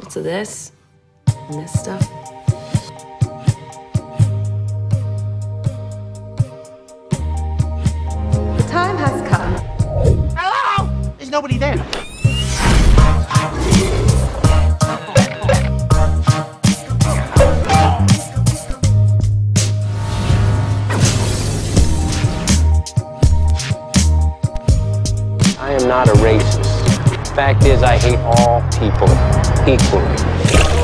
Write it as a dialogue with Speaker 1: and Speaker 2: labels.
Speaker 1: Lots of this and this stuff.
Speaker 2: The time has come.
Speaker 3: Hello? There's nobody there.
Speaker 4: I am not a racist. Fact is, I hate all people equally.